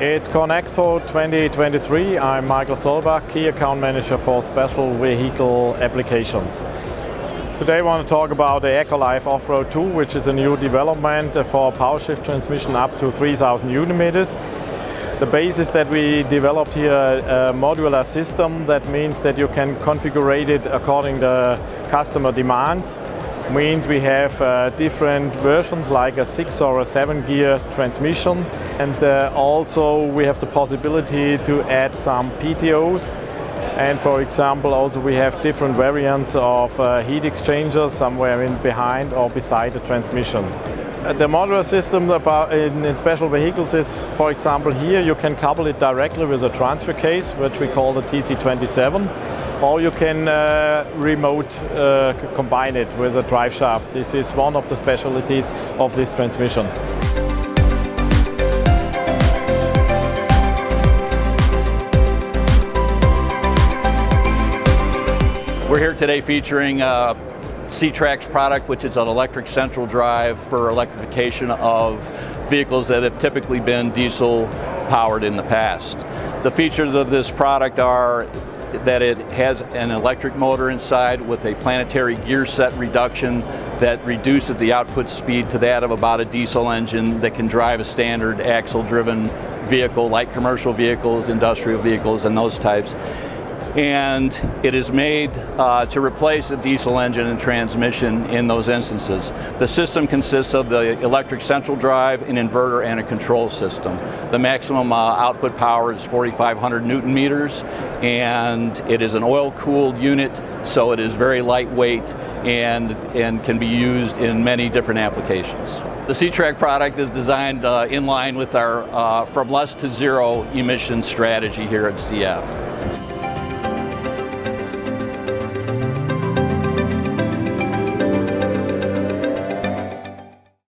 It's ConExpo 2023. I'm Michael Solbach, Key Account Manager for Special Vehicle Applications. Today I want to talk about the EcoLife Off-Road 2, which is a new development for power shift transmission up to 3000 Newton-meters. The basis that we developed here a modular system that means that you can configure it according to customer demands. Means we have uh, different versions like a six or a seven gear transmission. And uh, also we have the possibility to add some PTOs and for example also we have different variants of uh, heat exchangers somewhere in behind or beside the transmission. Uh, the modular system in, in, special vehicles is, for example, here you can couple it directly with a transfer case, which we call the TC27, or you can uh, remote uh, combine it with a drive shaft. This is one of the specialties of this transmission. We're here today featuring uh, CeTrax product, which is an electric central drive for electrification of vehicles that have typically been diesel powered in the past. The features of this product are that it has an electric motor inside with a planetary gear set reduction that reduces the output speed to that of about a diesel engine that can drive a standard axle driven vehicle like commercial vehicles, industrial vehicles and those types and it is made uh, to replace a diesel engine and transmission in those instances. The system consists of the electric central drive, an inverter, and a control system. The maximum uh, output power is 4,500 newton meters, and it is an oil-cooled unit, so it is very lightweight and, and can be used in many different applications. The CeTrax product is designed uh, in line with our uh, from less to zero emission strategy here at ZF.